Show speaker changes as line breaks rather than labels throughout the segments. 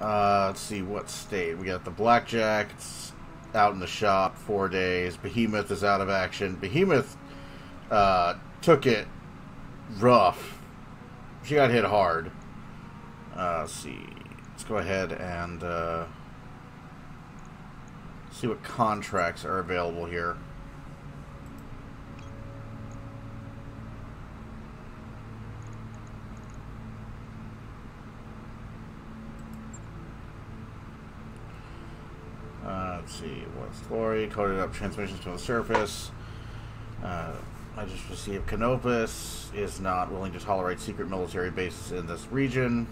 Uh, let's see what state. We got the Blackjack. It's out in the shop four days. Behemoth is out of action. Behemoth uh, took it rough. She got hit hard. Uh, let's see. Let's go ahead and uh, see what contracts are available here. Uh, let's see. What's glory? Coded up transmissions to the surface. Uh, I just received Canopus is not willing to tolerate secret military bases in this region.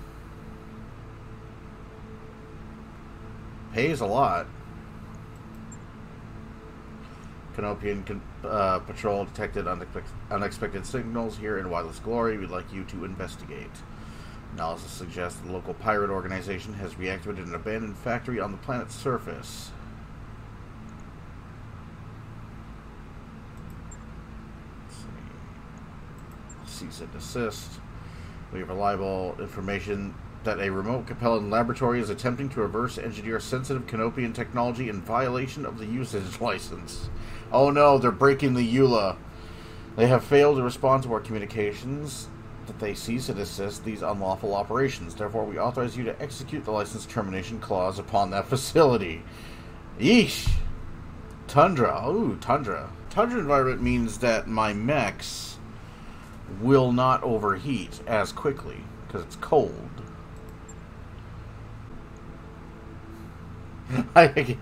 Pays a lot. Canopian uh, patrol detected unexpected, unexpected signals here in Wireless Glory. We'd like you to investigate. Analysis suggests the local pirate organization has reactivated an abandoned factory on the planet's surface. And desist. We have reliable information that a remote Capellan laboratory is attempting to reverse engineer sensitive Canopian technology in violation of the usage license. Oh no, they're breaking the EULA. They have failed to respond to our communications that they cease and desist these unlawful operations. Therefore, we authorize you to execute the license termination clause upon that facility. Yeesh. Tundra. Ooh, tundra. Tundra environment means that my mechs will not overheat as quickly because it's cold. I,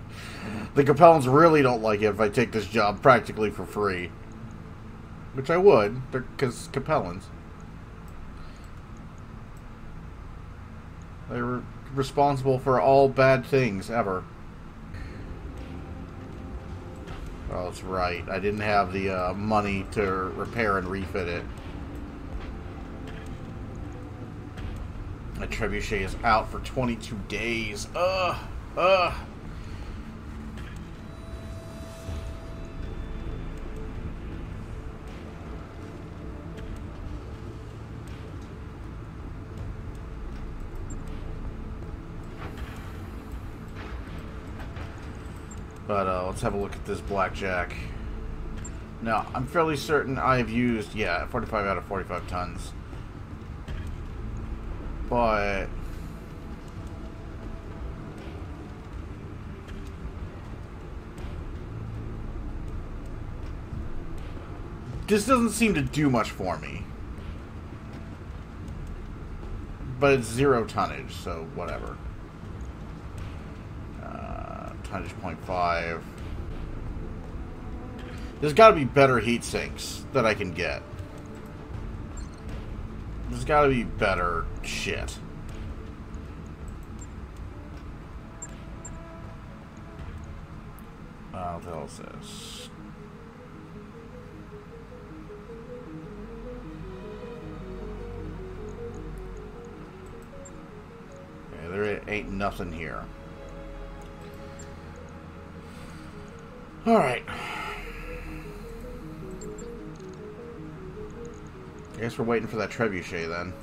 the Capellans really don't like it if I take this job practically for free. Which I would, because Capellans. They're responsible for all bad things ever. Oh, that's right. I didn't have the uh, money to repair and refit it. My trebuchet is out for 22 days. Ugh. Ugh. But uh, let's have a look at this blackjack. Now, I'm fairly certain I've used, yeah, 45 out of 45 tons. But... This doesn't seem to do much for me. But it's zero tonnage, so whatever uh, tonnage 0.5. There's got to be better heat sinks that I can get. There's got to be better shit. Uh, what else is? Okay, there ain't nothing here. Alright. I guess we're waiting for that trebuchet then.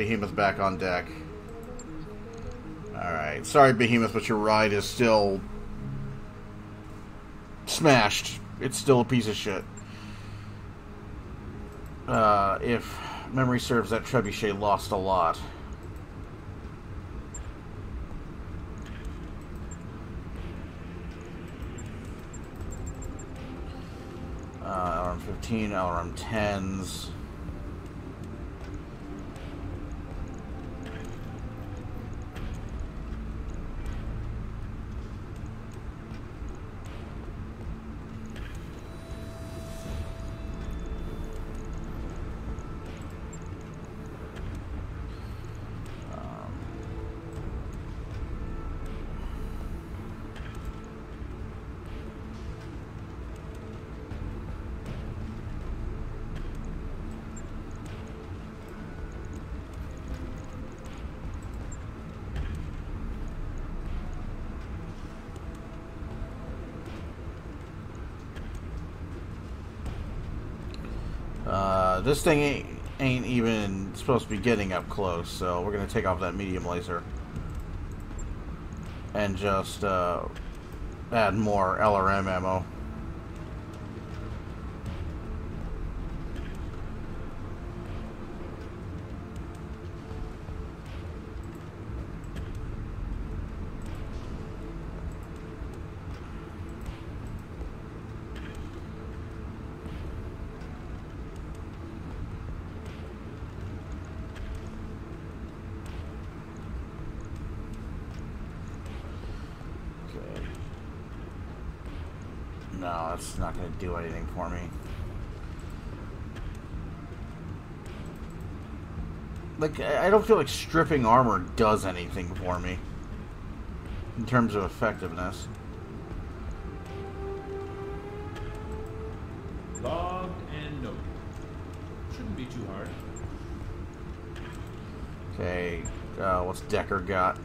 Behemoth back on deck. Alright, sorry Behemoth, but your ride is still... smashed. It's still a piece of shit. Uh, if memory serves, that trebuchet lost a lot. Uh, LRM 15, LRM 10s. This thing ain't, ain't even supposed to be getting up close, so we're going to take off that medium laser. And just uh, add more LRM ammo. Okay. No, that's not going to do anything for me. Like, I don't feel like stripping armor does anything for me. In terms of effectiveness.
Logged and noted. Shouldn't be too hard.
Okay, uh, what's Decker got?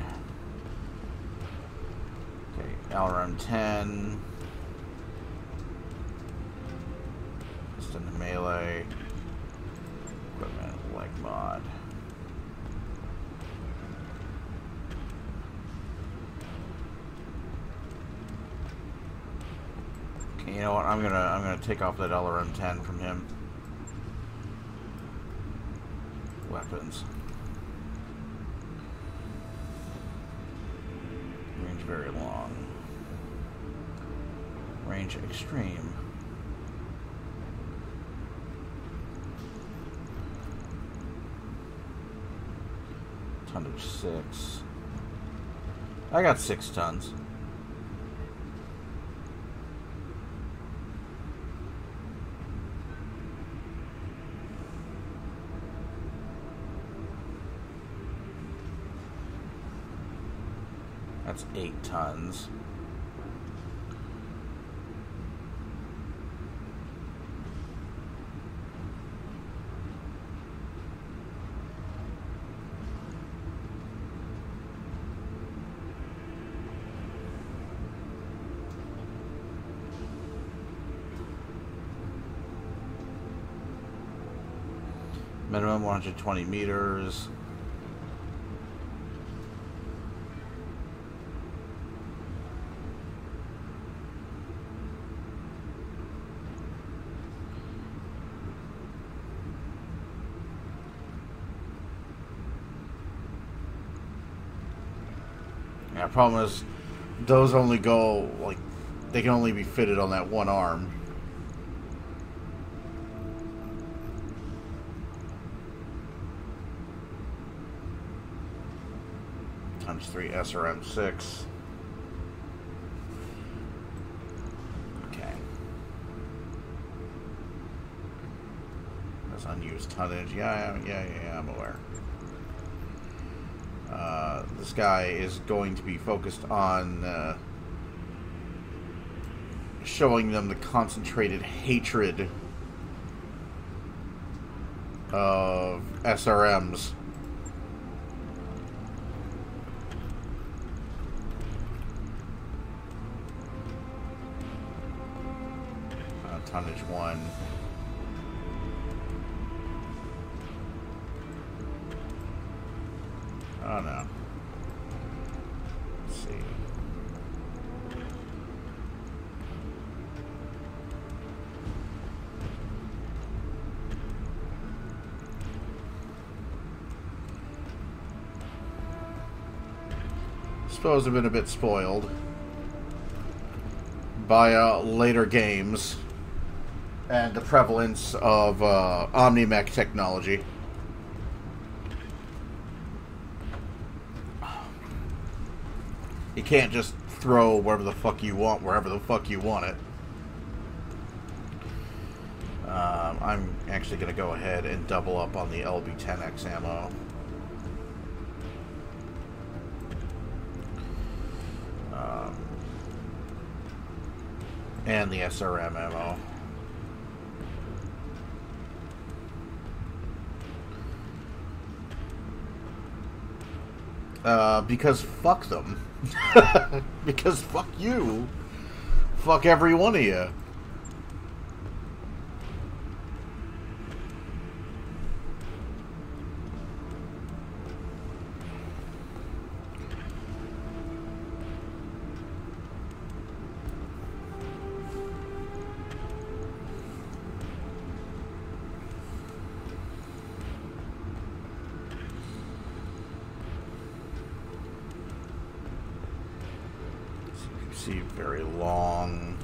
Okay, LRM 10. In the melee. Equipment, leg mod. Okay, you know what? I'm gonna I'm gonna take off that LRM 10 from him. Weapons. Range very long. Range extreme. Tonnage six. I got six tons. That's eight tons. 120 meters. Yeah, problem is, those only go like they can only be fitted on that one arm. Times three SRM six. Okay. That's unused tonnage. Yeah, yeah, yeah, yeah I'm aware. Uh, this guy is going to be focused on uh, showing them the concentrated hatred of SRMs. Suppose I've been a bit spoiled by uh, later games and the prevalence of uh, Omnimech technology. You can't just throw wherever the fuck you want, wherever the fuck you want it. Um, I'm actually going to go ahead and double up on the LB10X ammo. And the SRM ammo. Uh, because fuck them. because fuck you. Fuck every one of you. see very long.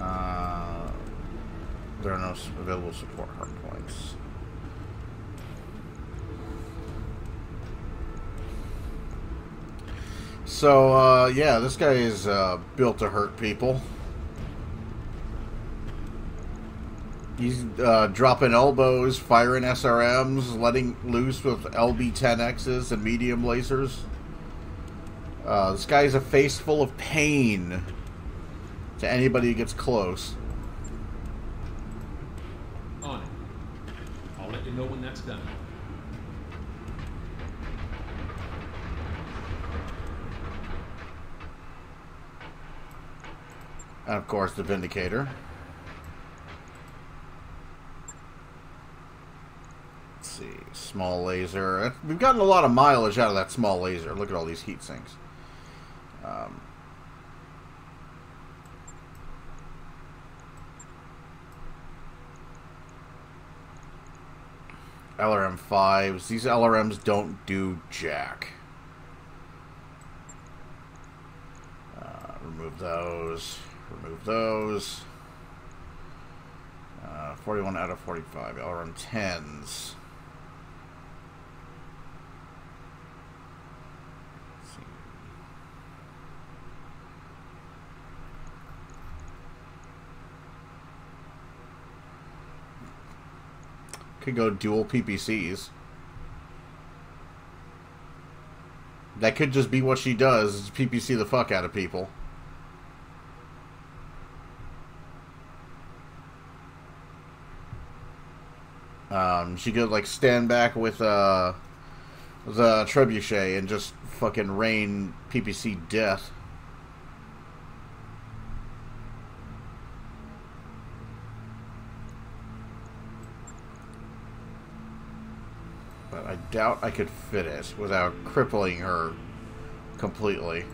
Uh, there are no available support hard points. So, uh, yeah, this guy is uh, built to hurt people. He's uh, dropping elbows, firing SRMs, letting loose with LB-10Xs and medium lasers. Uh, this guy's a face full of pain to anybody who gets close.
On it. I'll let you know when that's done.
And of course, the Vindicator. Let's see, small laser. We've gotten a lot of mileage out of that small laser. Look at all these heat sinks. Um, LRM5s. These LRMs don't do jack. Uh, remove those. Remove those. Uh, 41 out of 45. LRM10s. Could go dual PPCs. That could just be what she does, is PPC the fuck out of people. Um, she could like stand back with uh, the trebuchet and just fucking rain PPC death. Doubt I could fit it without crippling her completely.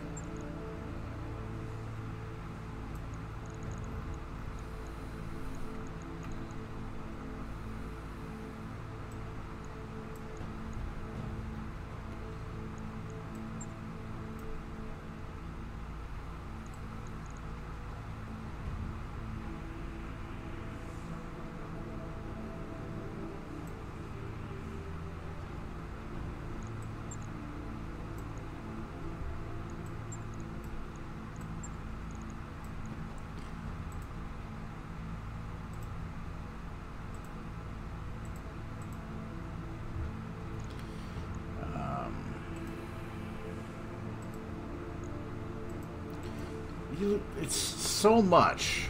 So much.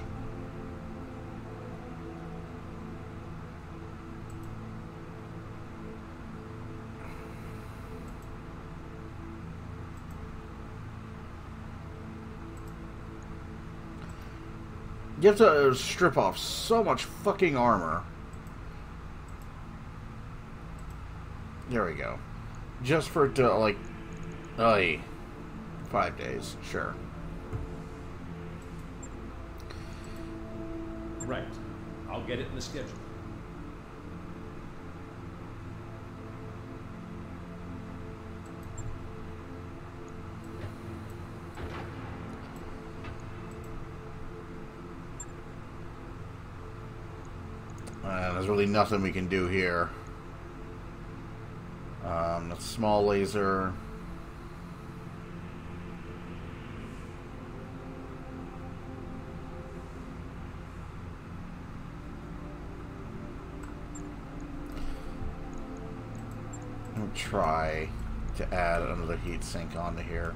You have to uh, strip off so much fucking armor. There we go. Just for it to, like. Five days, sure.
Get it in the schedule.
Uh, there's really nothing we can do here. Um, small laser. Try to add another heat sink onto here.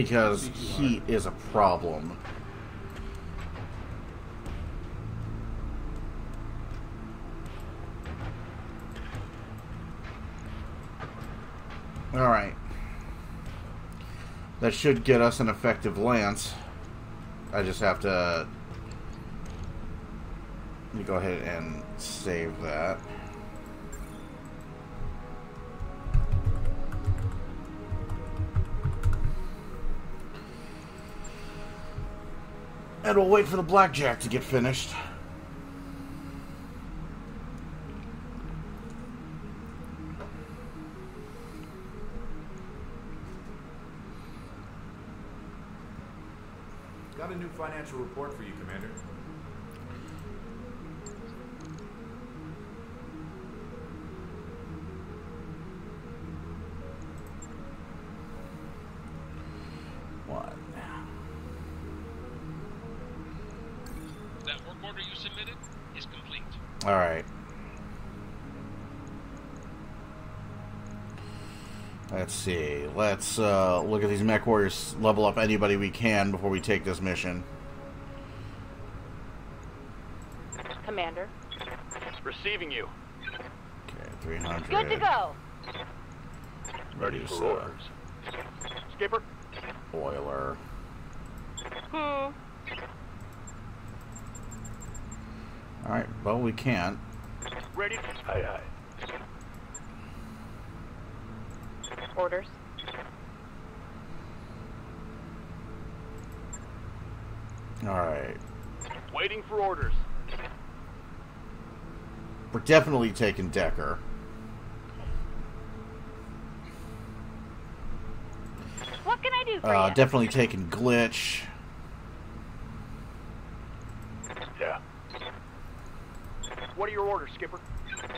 Because heat is a problem. Alright. That should get us an effective lance. I just have to... Go ahead and save that. And we'll wait for the blackjack to get finished.
Got a new financial report for you, Commander.
Complete.
Alright. Let's see. Let's uh, look at these mech warriors, level up anybody we can before we take this mission.
Commander.
Receiving you.
Okay, 300.
Good to go.
Ready
Medusa,
for orders. Skipper,
Oiler.
Hmm.
Alright, well, we can't.
ready? Aye, aye.
Orders.
Alright.
Waiting for orders.
We're definitely taking Decker.
What can I do for
Uh,
you?
definitely taking Glitch.
Yeah. What your orders, Skipper?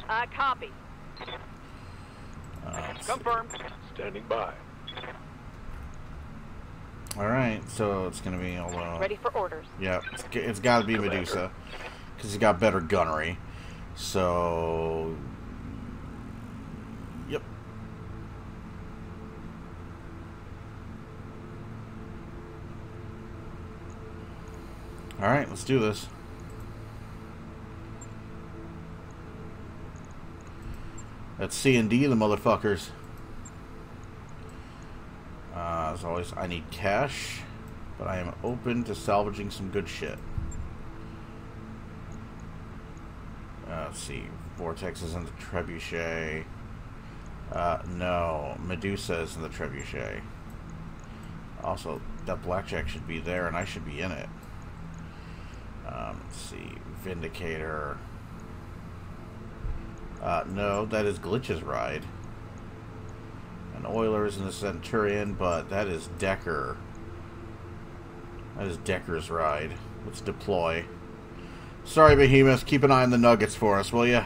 uh, copy.
Uh,
Confirmed. Standing by.
Alright, so it's gonna be, although...
Ready for orders.
Yeah, it's, it's got to be
Commander.
Medusa because he's got better gunnery. So, yep. All right, let's do this. That's C and D, the motherfuckers. Uh, as always, I need cash, but I am open to salvaging some good shit. Uh, let's see. Vortex is in the trebuchet. Uh, no. Medusa is in the trebuchet. Also, that blackjack should be there, and I should be in it. Um, let's see. Vindicator. Uh, no, that is Glitch's ride. And Oilers in the Centurion, but that is Decker. That is Decker's ride. Let's deploy. Sorry, Behemoth. Keep an eye on the nuggets for us, will you?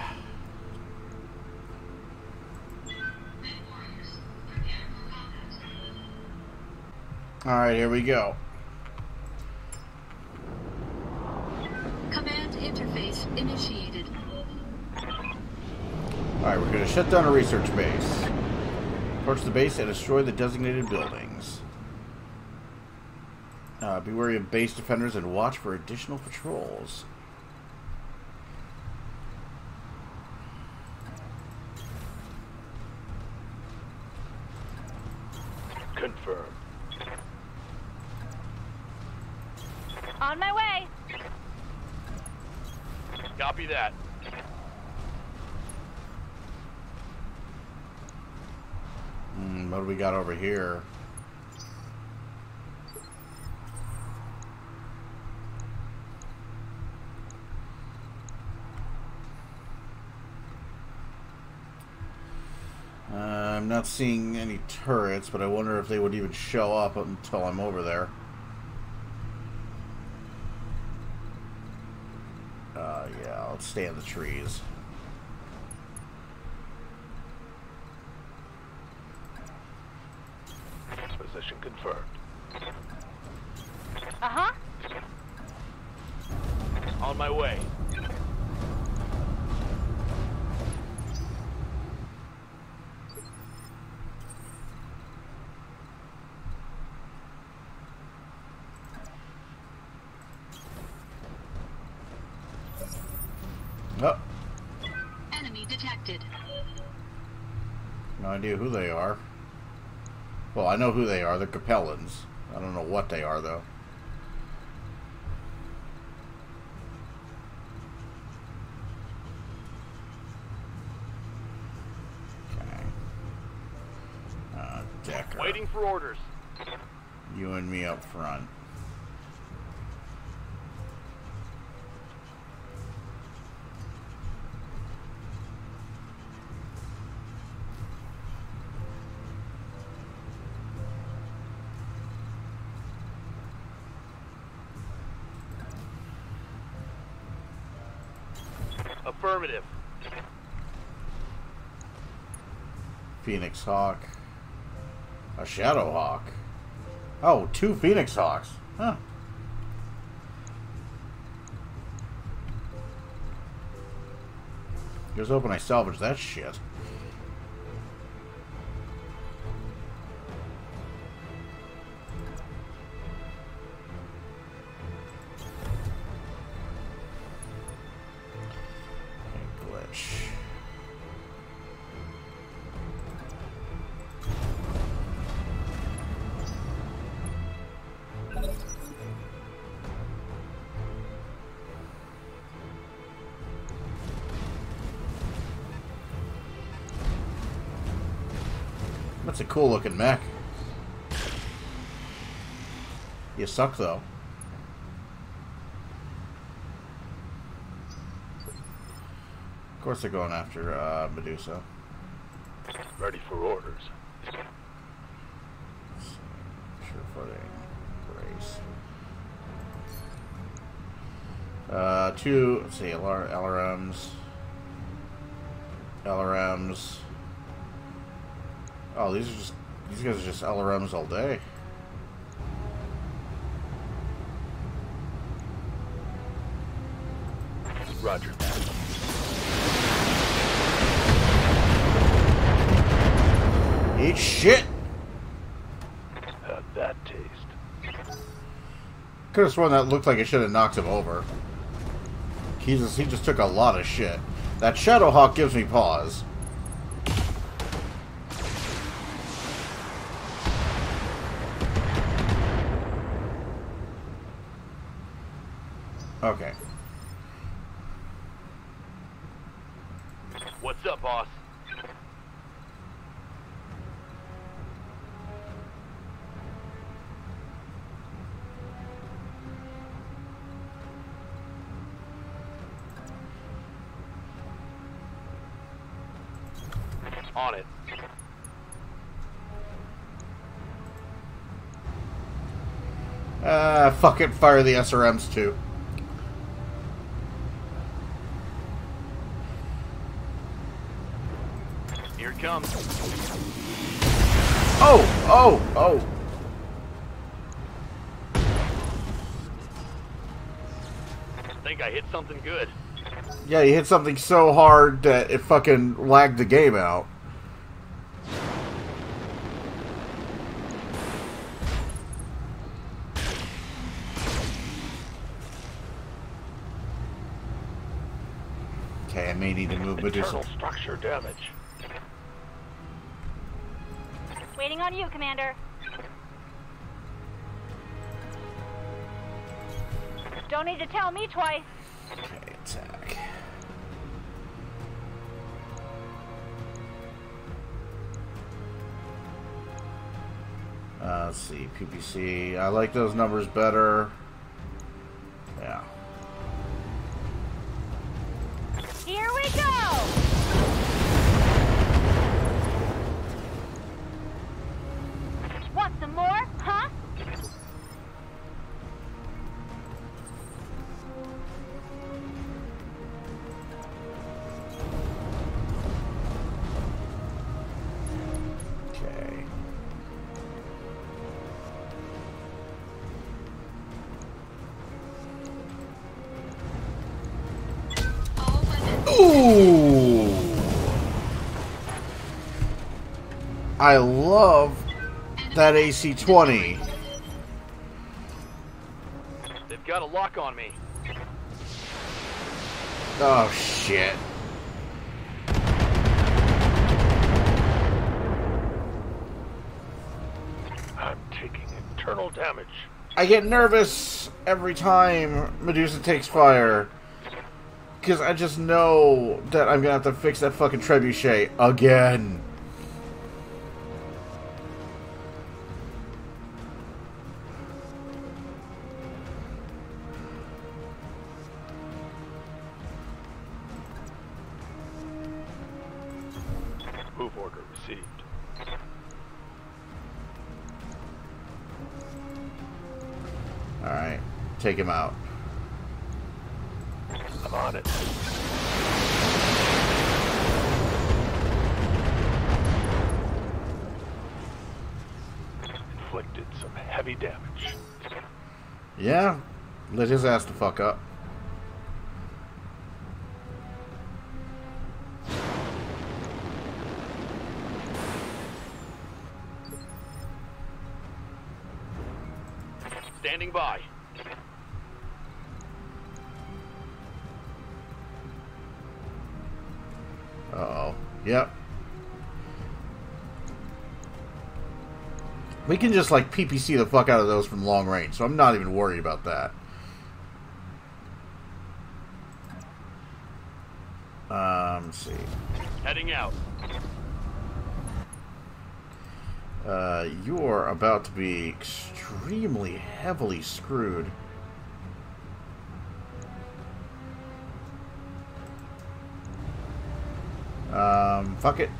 Alright, here we go.
Command interface initiated.
Alright, we're going to shut down a research base. Approach the base and destroy the designated buildings. Uh, be wary of base defenders and watch for additional patrols.
Confirmed.
On my way.
Copy that.
Hmm, what do we got over here? Uh, I'm not seeing any turrets, but I wonder if they would even show up until I'm over there. Uh, yeah, let's stay in the trees.
Position confirmed.
Uh huh.
On my way.
Oh,
Enemy detected.
no idea who they are. Well, I know who they are. They're Capellans. I don't know what they are, though. Okay. Uh, Decker.
Waiting for orders.
You and me up front. Phoenix Hawk. A Shadow Hawk. Oh, two Phoenix Hawks. Huh. Here's hoping I salvage that shit. Cool looking mech. You suck though. Of course they're going after uh, Medusa.
Ready for orders.
Sure footing. Brace. Uh, two, let's see, LR, LRMs. LRMs. Oh, these are just, these guys are just LRMs all day.
Roger that.
Eat shit!
That taste.
Could have sworn that looked like it should have knocked him over. He just, he just took a lot of shit. That Shadowhawk gives me pause. Okay.
What's up, boss? On it.
Uh, fuck it, fire the SRMs too.
Here it comes.
Oh, oh, oh.
Think I hit something good.
Yeah, you hit something so hard that it fucking lagged the game out. Okay, I may need to move.
Internal structure damage.
Commander. Don't need to tell me twice.
Okay, attack. Uh, let's see, PPC. I like those numbers better. I love that AC-20.
They've got a lock on me.
Oh shit.
I'm taking internal damage.
I get nervous every time Medusa takes fire. Because I just know that I'm gonna have to fix that fucking trebuchet again. Yeah, lit his ass the fuck up. Can just like PPC the fuck out of those from long range, so I'm not even worried about that. Um, let's see.
Heading out.
Uh, you're about to be extremely heavily screwed. Um, fuck it.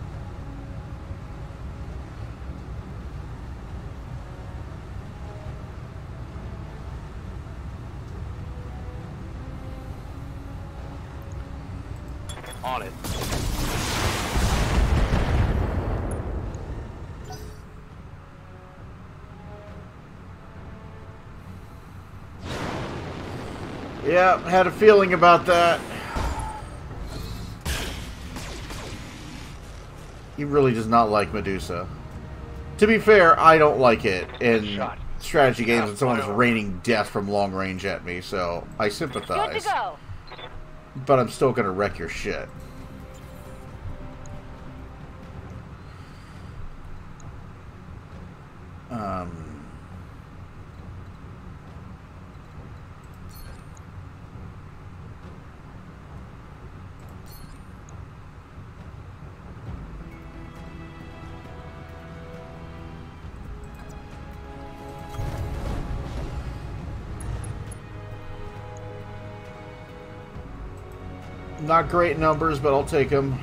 Had a feeling about that. He really does not like Medusa. To be fair, I don't like it in strategy games when someone's
fire.
raining death from long range at me, so I sympathize. But I'm still gonna wreck your shit. Um. Not great numbers, but I'll take them.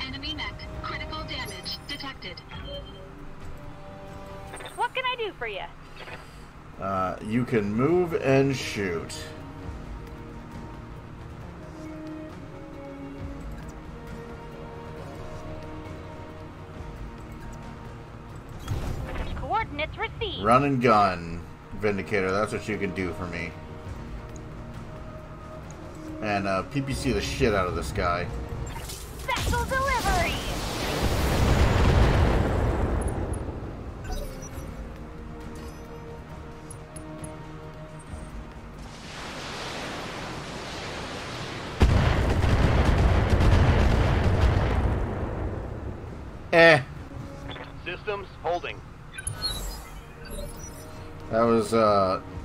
Enemy mech. Critical damage detected.
What can I do for you?
Uh, you can move and shoot. Run and gun, Vindicator. That's what you can do for me. And uh, PPC the shit out of this guy.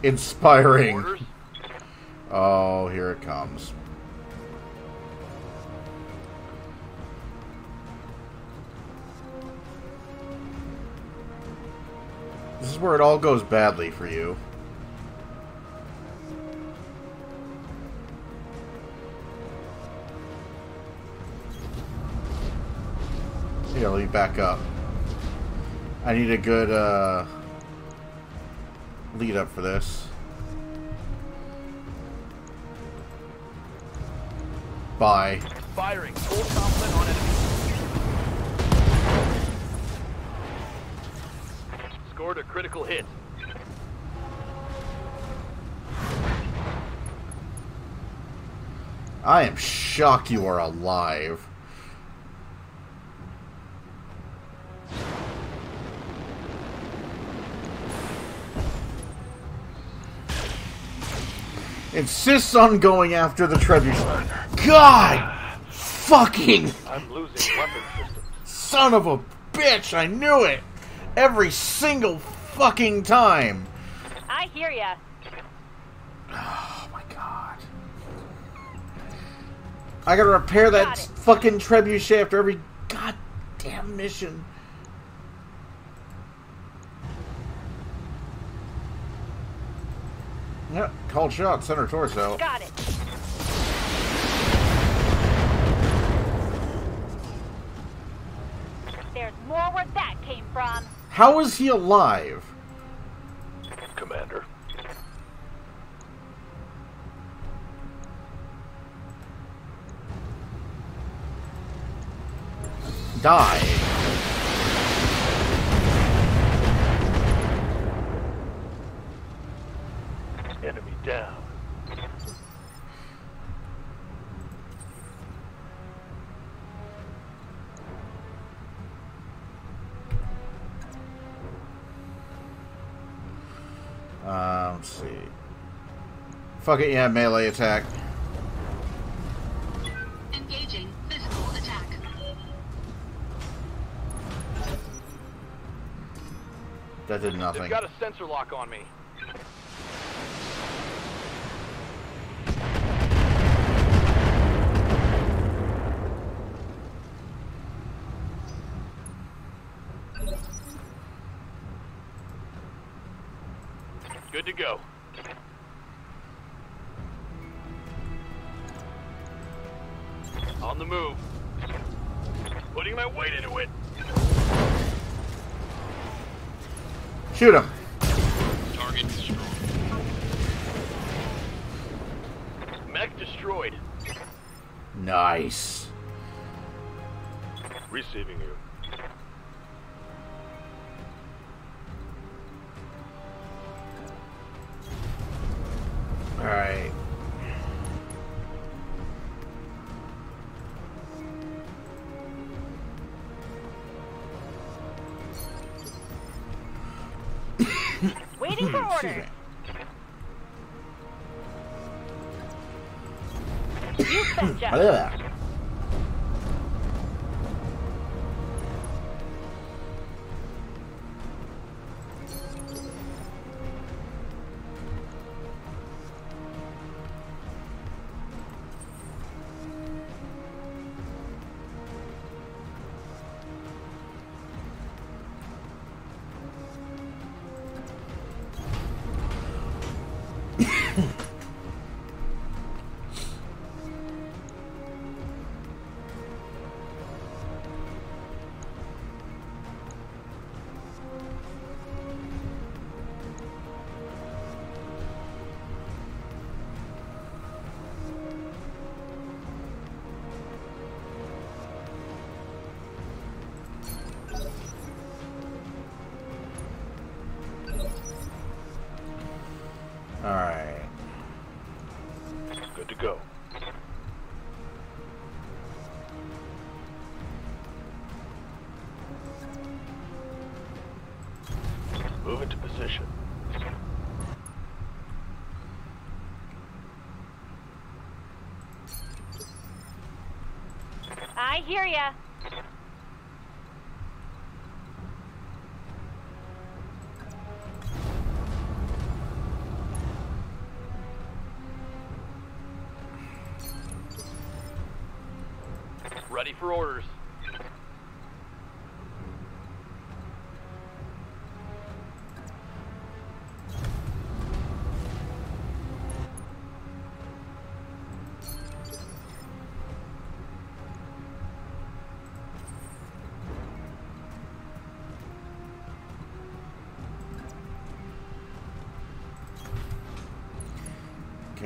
Inspiring. Oh, here it comes. This is where it all goes badly for you. Here, let me back up. I need a good uh, lead up for this. Bye.
Firing. Full complement on enemy. Scored a critical hit.
I am shocked you are alive. Insists on going after the trebuchet. God fucking
I'm losing weapon systems.
son of a bitch! I knew it every single fucking time.
I hear ya.
Oh my god! I gotta repair that
it.
fucking trebuchet after every goddamn mission. Yep, called shot, center torso.
Got it. There's more where that came from.
How is he alive?
Commander.
Die.
Enemy down.
Uh, let's see. Fuck it, yeah, melee attack.
Engaging physical attack.
That did nothing.
They've
nothing.
got a sensor lock on me.
Hear ya.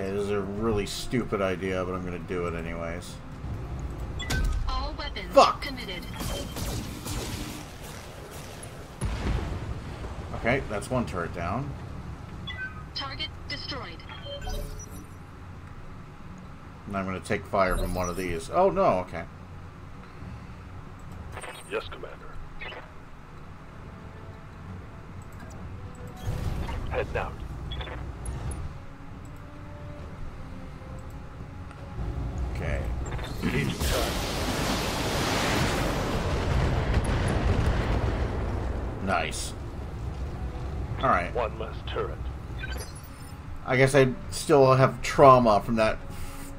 Okay, this is a really stupid idea, but I'm gonna do it anyways.
All weapons
Fuck.
committed.
Okay, that's one turret down.
Target destroyed.
And I'm gonna take fire from one of these. Oh no, okay.
Yes, Commander. Head out.
Nice. Alright.
One less turret.
I guess I still have trauma from that,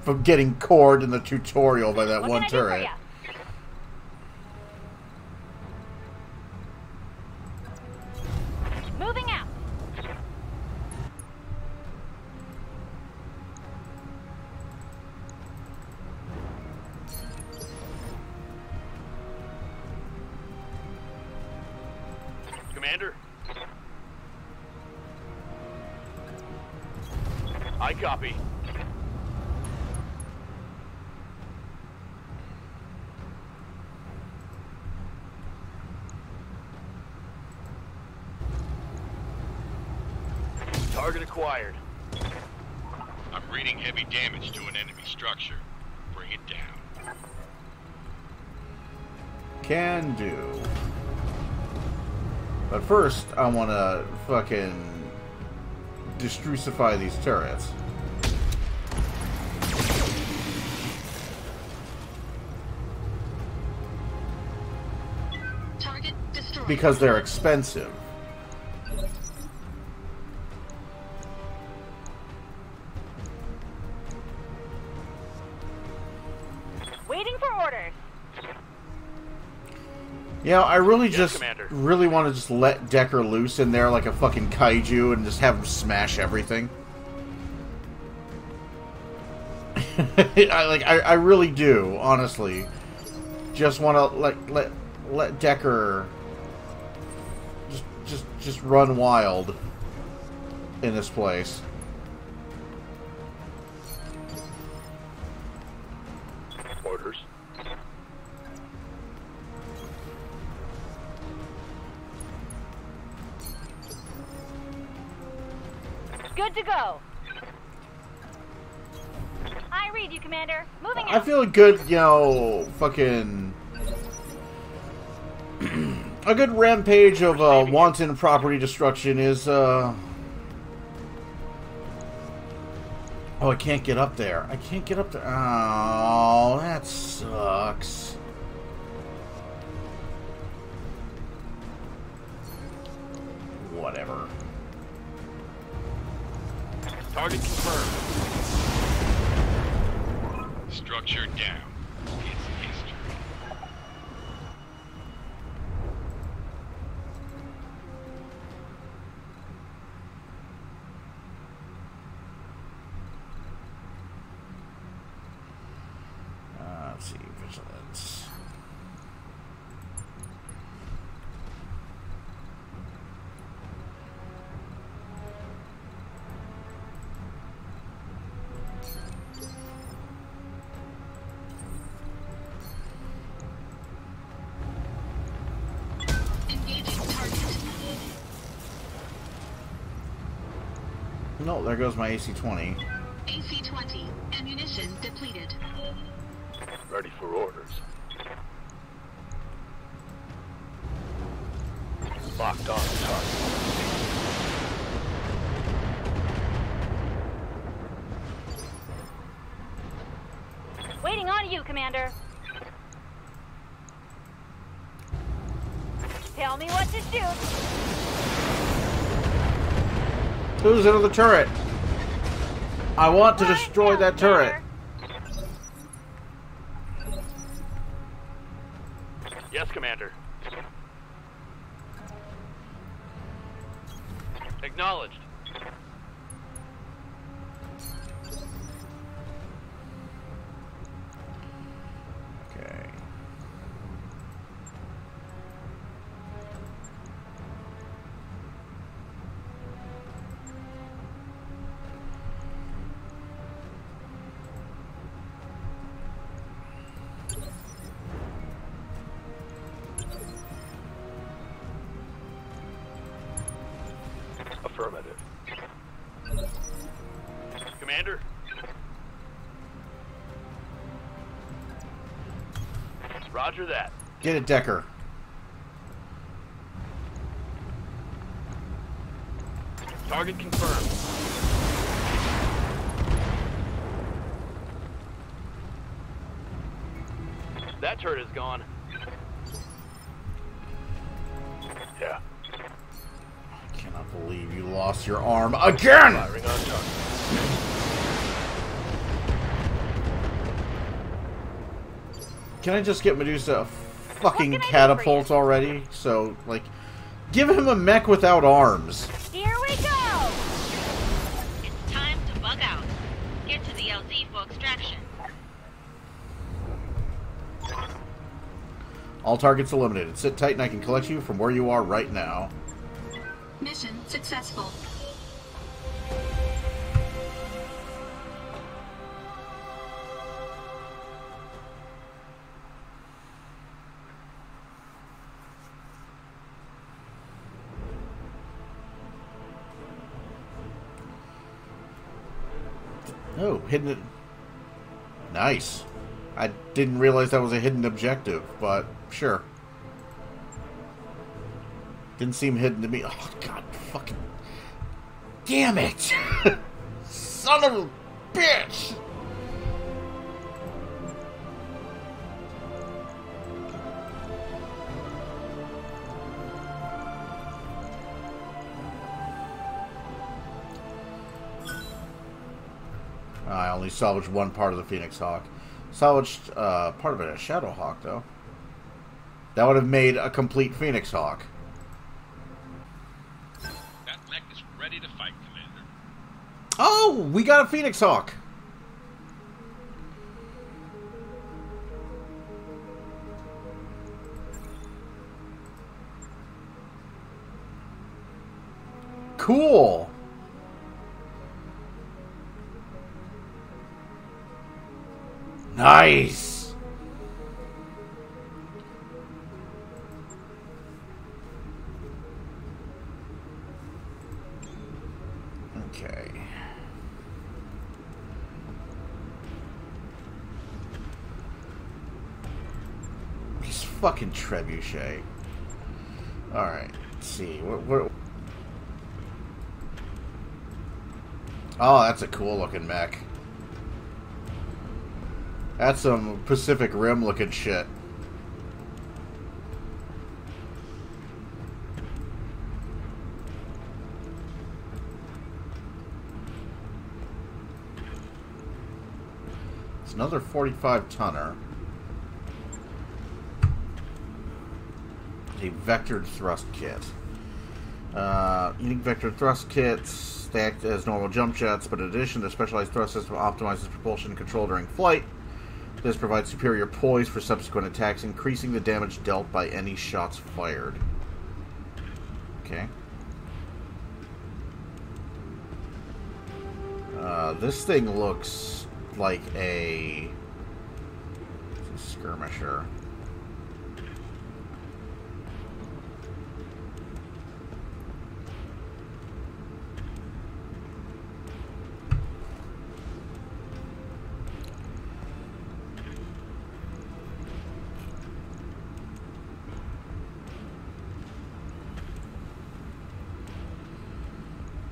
from getting cored in the tutorial by that
What
one
can I do for
turret.
Damage to an enemy structure. Bring it down.
Can do. But first, I want to fucking destrucify these turrets.
Target destroyed.
Because they're expensive. Yeah, I really
Yes,
just
Commander.
really want to just let Decker loose in there like a fucking kaiju and just have him smash everything. I like I, I really do, honestly. Just want to let let let Decker just just just run wild in this place.
To go. I read you, Commander. Moving
I
out.
feel a good, you know, fucking a good rampage of uh, wanton property destruction is. uh... Oh, I can't get up there. I can't get up there. Oh, that sucks. Whatever.
Target confirmed.
Structure down.
No, there goes my AC-20.
AC-20. Ammunition depleted.
Ready for orders. Locked on target.
Waiting on you, Commander. Tell me what to shoot.
Who's into the turret? I want to destroy that turret.
Affirmative. Commander? Roger that.
Get it, Decker.
Target confirmed. That turret is gone.
Believe lost your arm again!
Firing on target.
Can I just get Medusa a fucking
What can I do for
catapult already? So, like, give him a mech without arms.
Here we go!
It's time to bug out. Get to the LZ for extraction.
All targets eliminated. Sit tight and I can collect you from where you are right now.
Mission successful.
Hidden. Nice. I didn't realize that was a hidden objective, but sure. Didn't seem hidden to me. Oh, God, fucking. Damn it! Son of a bitch! Only salvaged one part of the Phoenix Hawk. Salvaged uh, part of it a Shadow Hawk, though. That would have made a complete Phoenix Hawk.
That mech is ready to fight, Commander.
Oh, we got a Phoenix Hawk. Cool. Nice. Okay. He's fucking trebuchet. Alright, let's see. Oh, that's a cool looking mech. That's some Pacific Rim looking shit. It's another 45 tonner. A vectored thrust kit. Uh, unique vectored thrust kits. Act as normal jump jets, but in addition, the specialized thrust system optimizes propulsion control during flight. This provides superior poise for subsequent attacks, increasing the damage dealt by any shots fired. Okay. Uh, this thing looks like a, a skirmisher.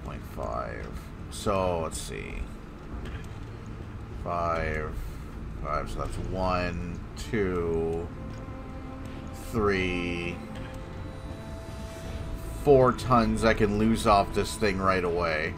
Point five. So let's see. Five, five. So that's one, two, three, four tons. I can lose off this thing right away.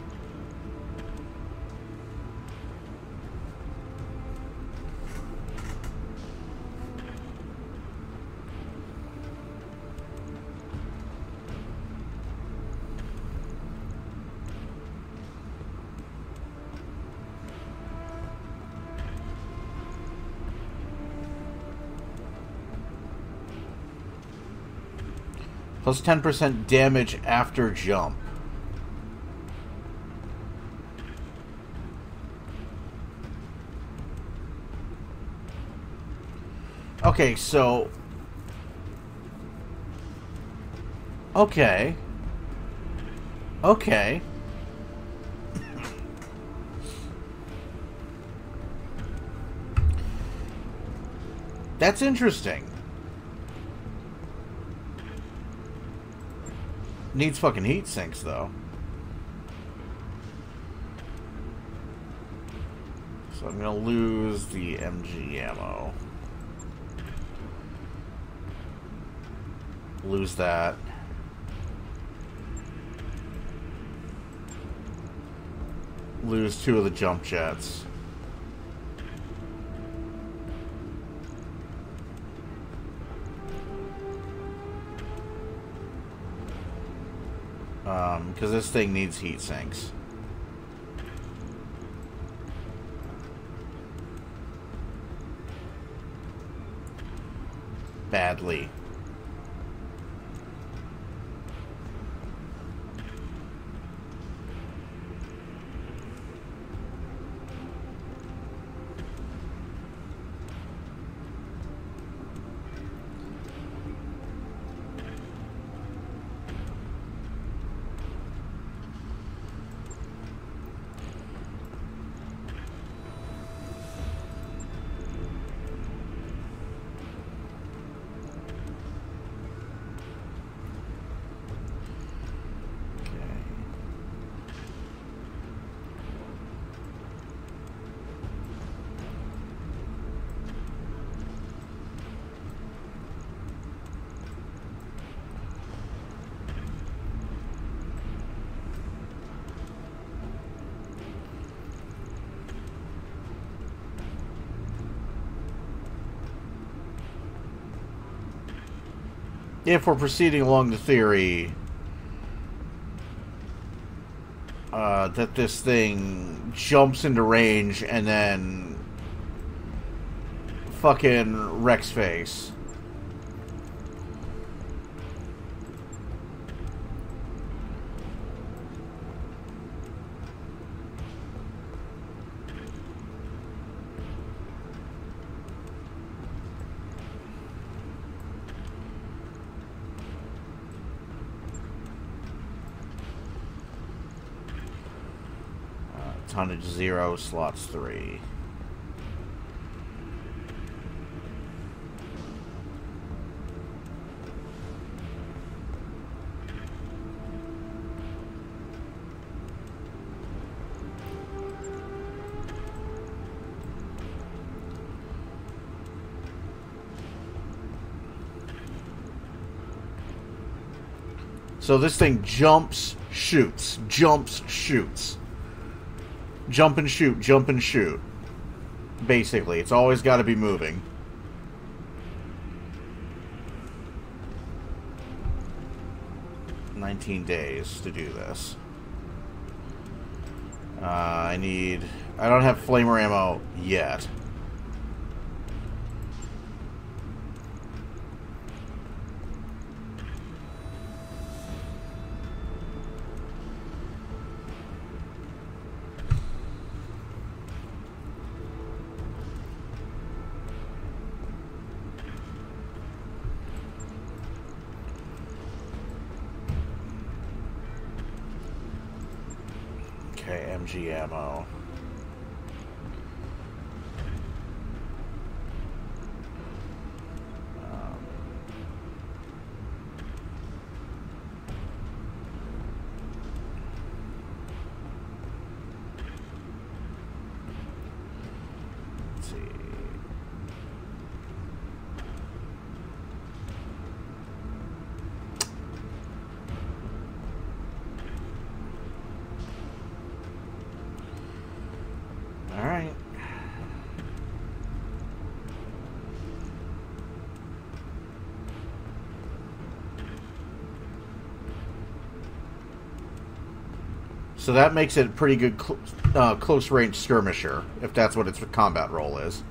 Plus 10% damage after jump. Okay, so. Okay. Okay. That's interesting. needs fucking heat sinks, though. So I'm gonna lose the MG ammo. Lose that. Lose two of the jump jets. Um, because this thing needs heat sinks. Badly. If we're proceeding along the theory uh, that this thing jumps into range and then fucking Rex face. Tonnage zero, slots three. So this thing jumps, shoots, jumps, shoots. Jump and shoot, jump and shoot. Basically, it's always got to be moving. Nineteen days to do this. Uh, I need. I don't have flamer ammo yet. Ammo. Um, let's see. All right. So that makes it a pretty good cl- uh, close range skirmisher, if that's what its combat role is.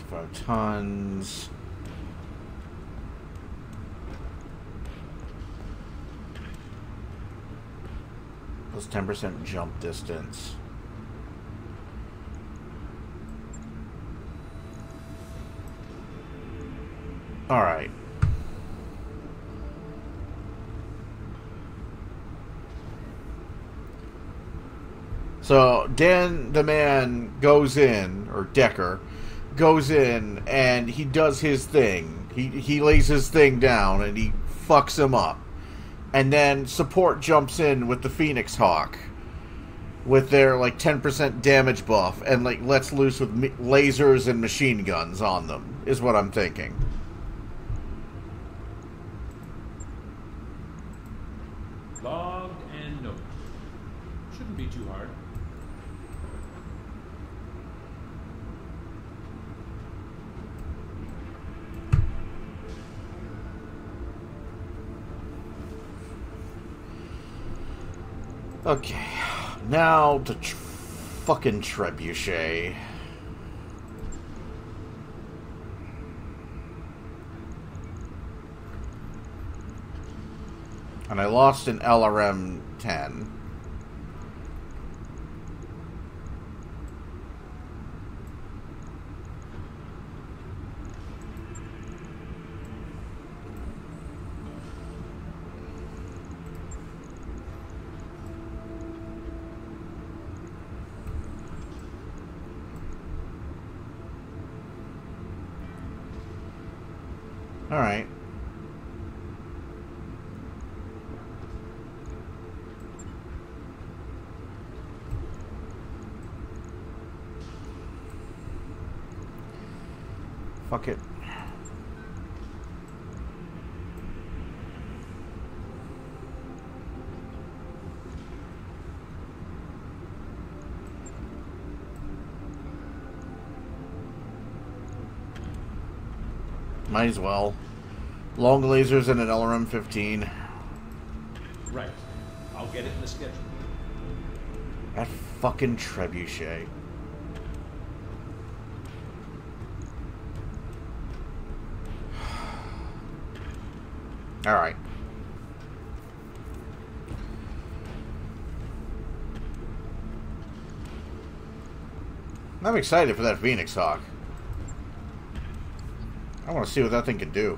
55 tons. Plus 10% jump distance. All right. So Dan the man goes in, or Decker, goes in, and he does his thing. He he lays his thing down, and he fucks him up. And then support jumps in with the Phoenix Hawk with their like 10% damage buff and like lets loose with lasers and machine guns on them is what I'm thinking.
Logged and noted. Shouldn't be too hard.
Okay, now to tr- fucking trebuchet. And I lost an LRM 10. Alright. Fuck it. Might as well. Long lasers and an LRM 15.
Right. I'll get it in the schedule.
That fucking trebuchet. Alright. I'm excited for that Phoenix Hawk. I want to see what that thing can do.